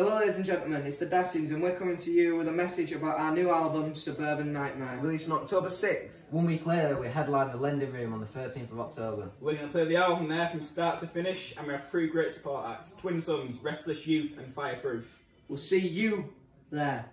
Hello ladies and gentlemen, it's the Dassins and we're coming to you with a message about our new album, Suburban Nightmare. Released on October 6th. One week later, we headlined the Lending Room on the 13th of October. We're going to play the album there from start to finish, and we have three great support acts Twin Sons, Restless Youth, and Fireproof. We'll see you there.